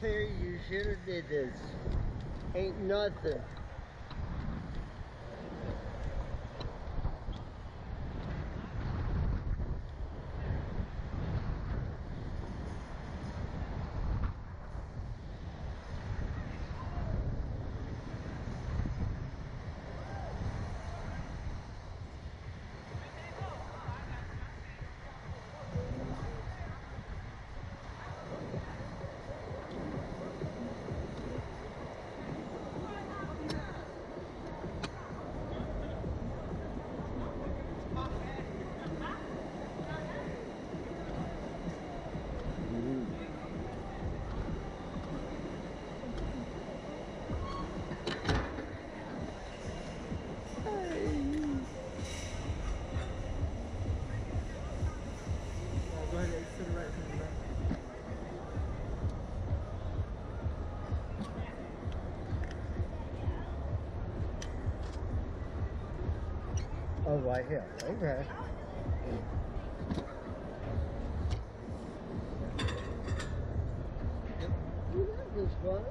Terry, you should have did this. Ain't nothing. Oh, right here. Okay. You like this one?